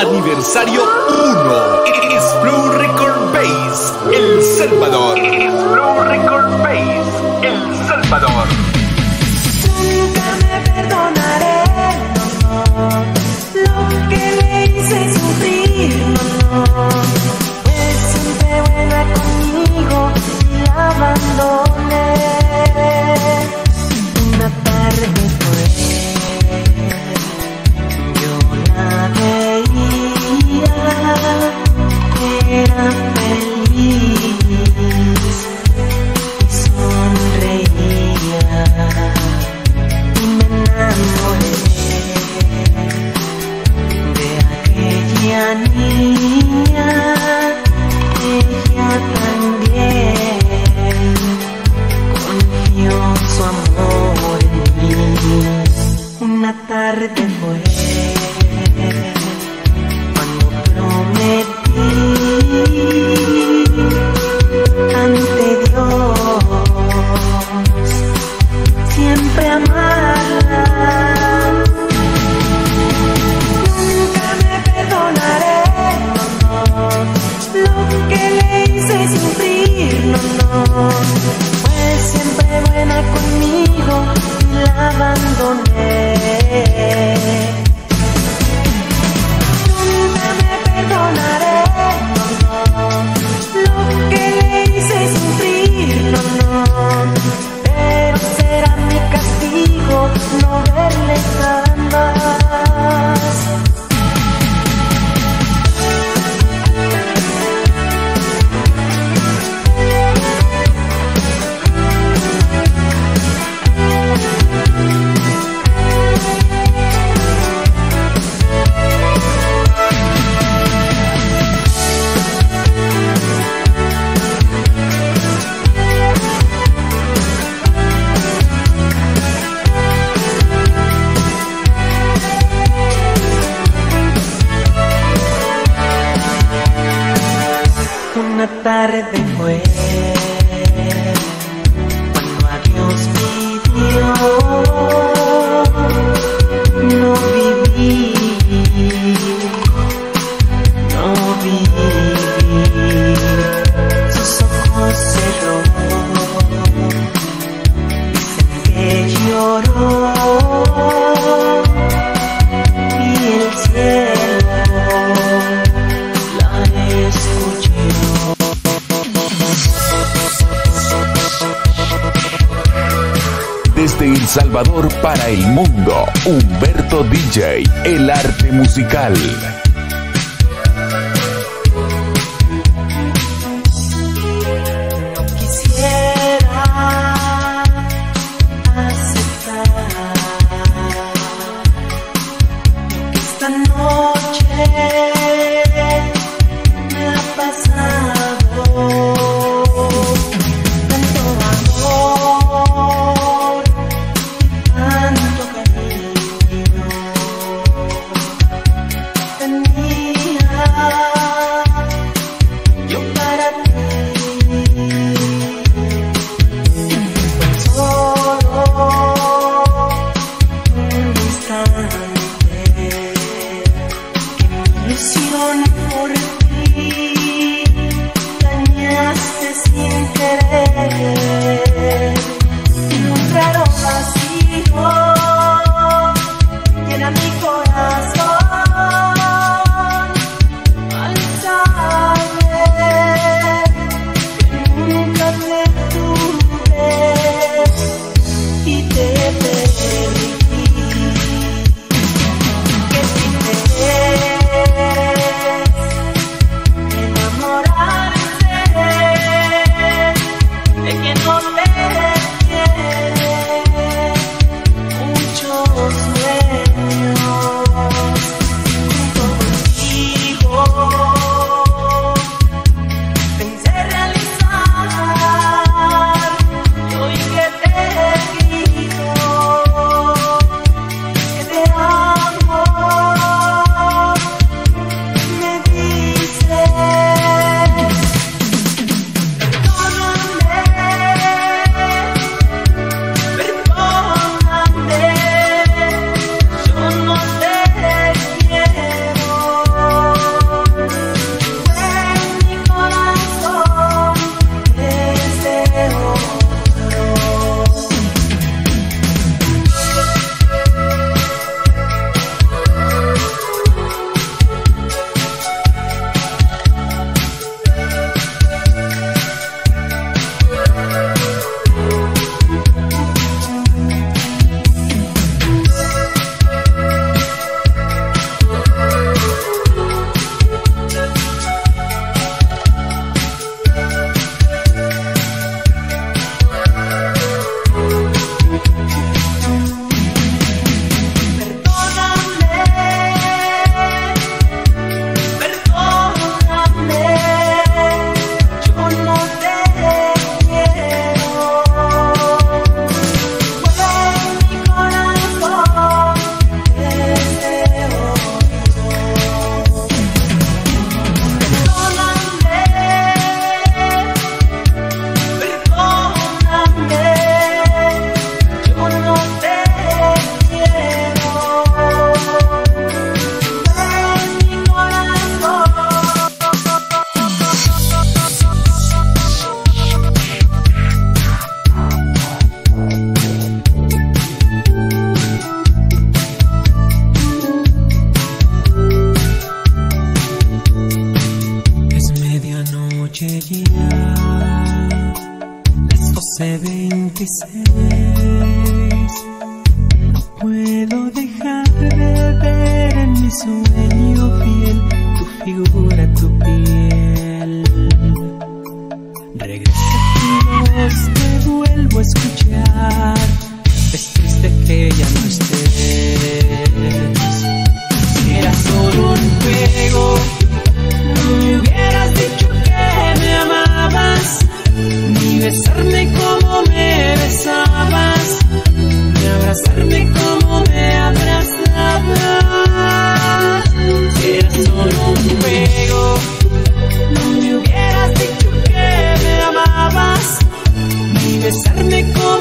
Aniversario 1. Es Blue Record Base, El Salvador. Es Blue Record Base, El Salvador. Salvador para el mundo. Humberto DJ, el arte musical. ilusión por ti dañaste sin querer. puedo dejar de ver en mi sueño fiel tu figura, tu piel. besarme con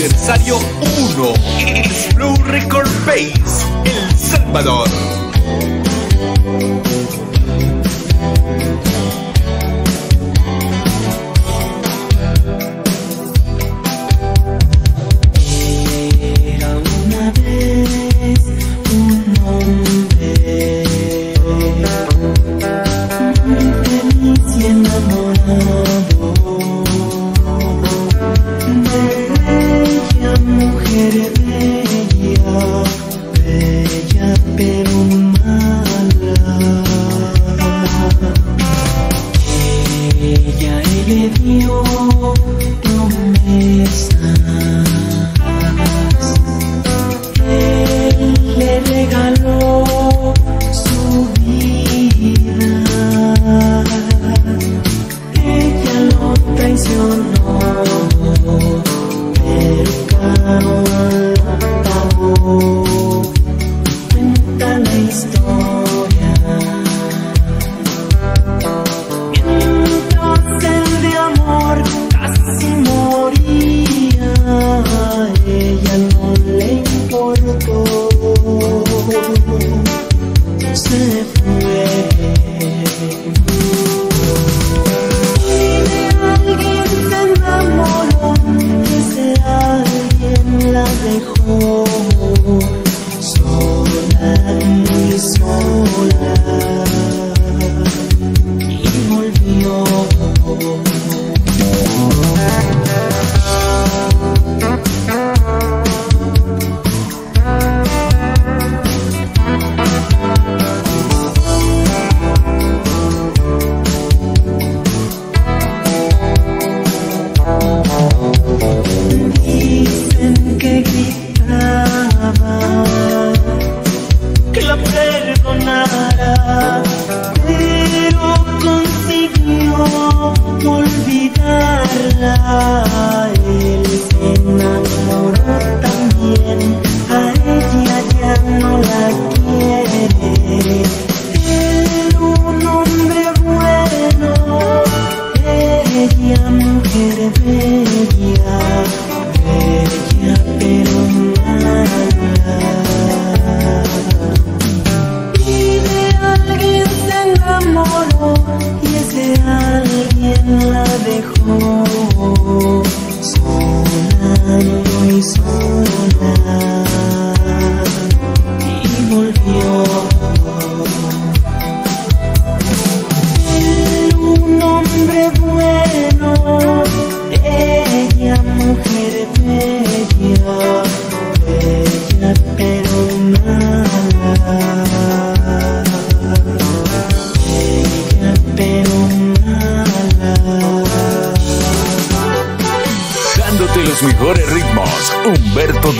aniversario 1 en Record Base, El Salvador.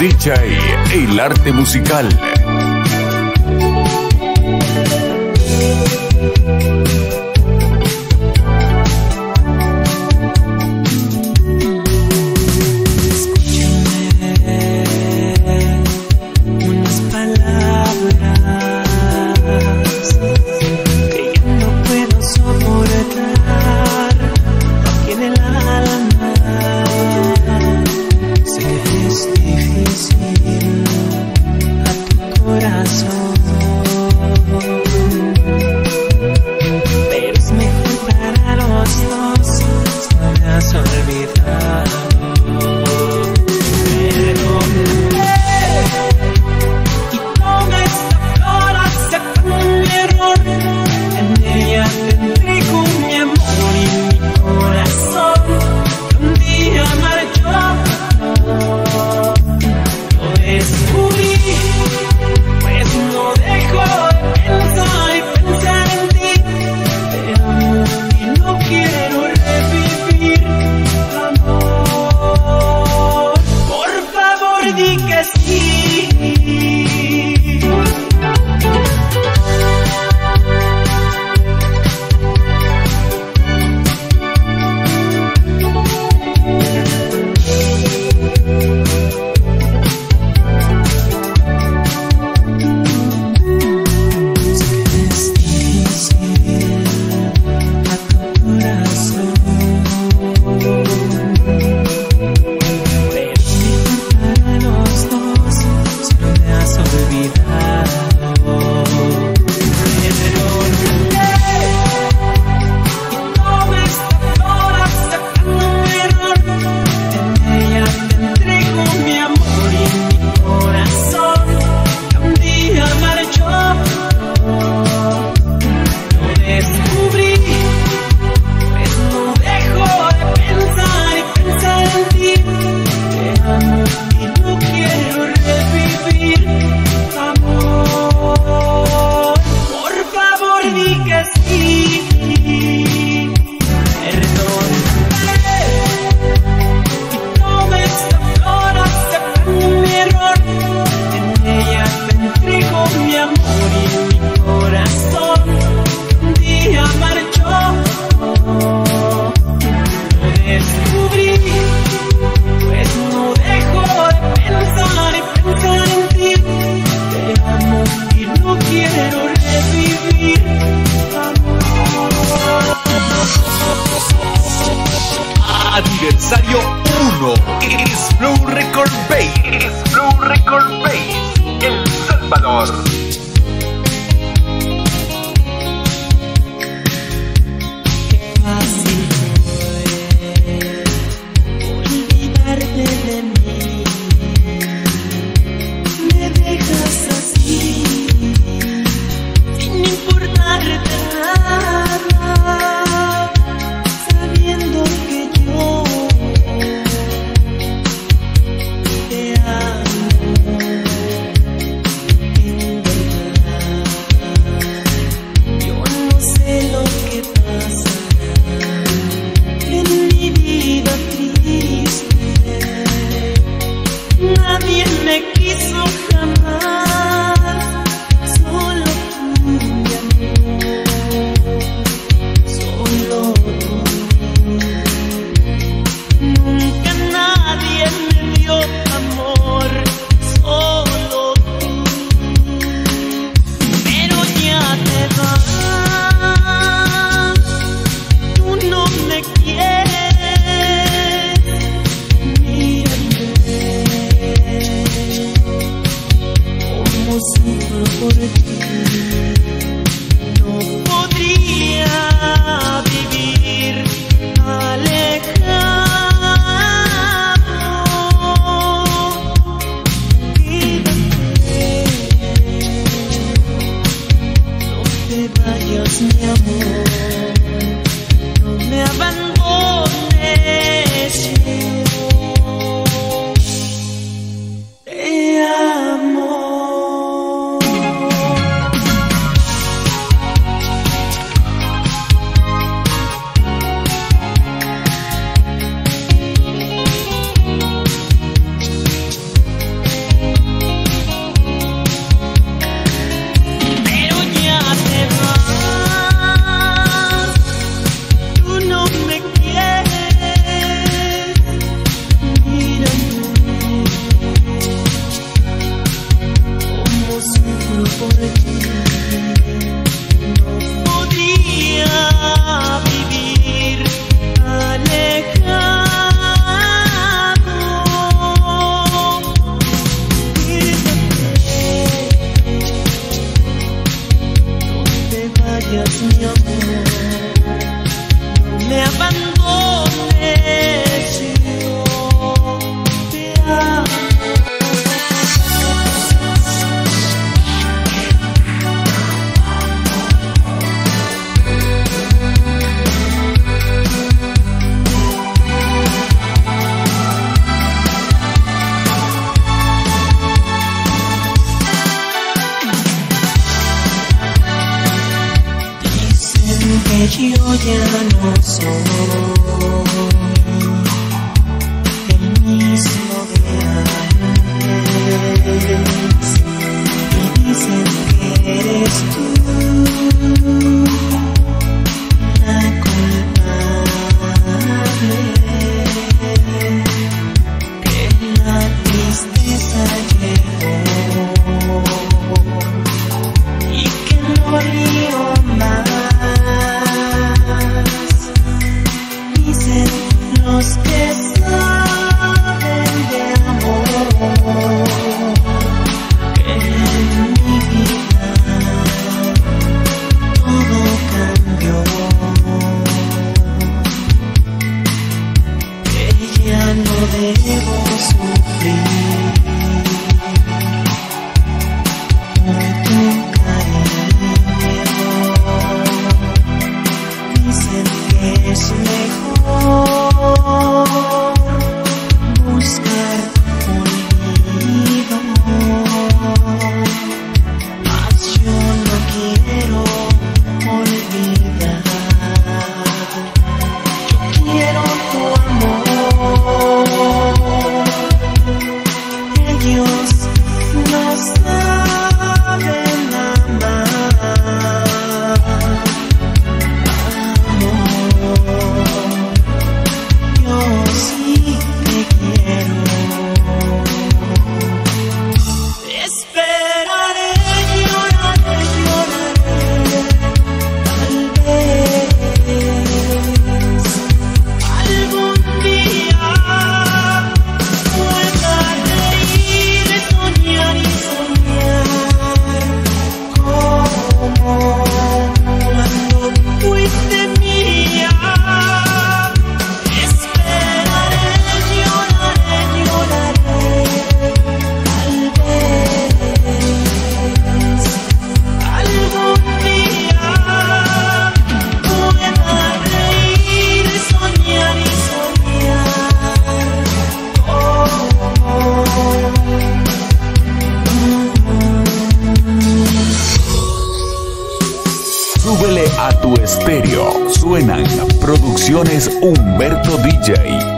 dicha el arte musical. Thank you.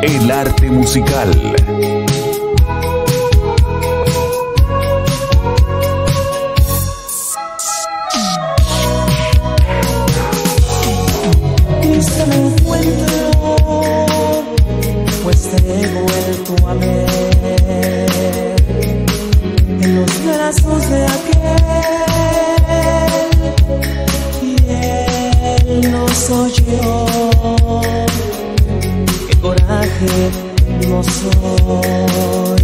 El arte musical. Triste me encuentro, pues te he vuelto a ver en los brazos de aquel y él no soy yo no soy.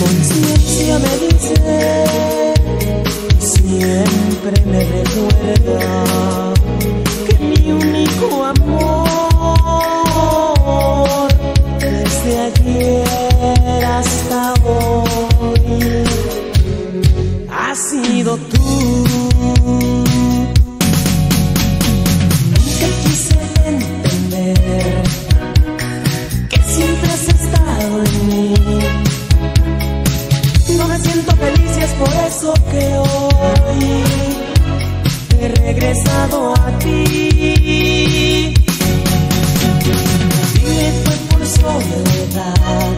Conciencia me dice, siempre me recuerda que mi único amor desde ayer hasta hoy ha sido tú. a ti. Dime fue por soledad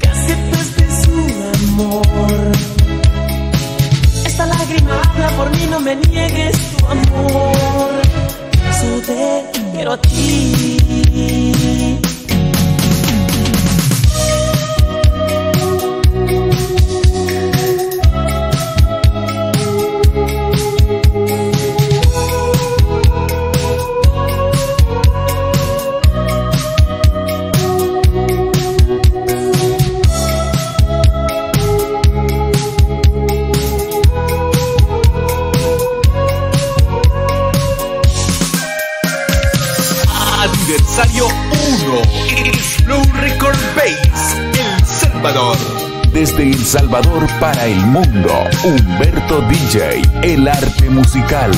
que aceptaste su amor. Esta lágrima habla por mí, no me niegues tu amor. Yo te quiero a ti. Salvador para el mundo. Humberto DJ, el arte musical.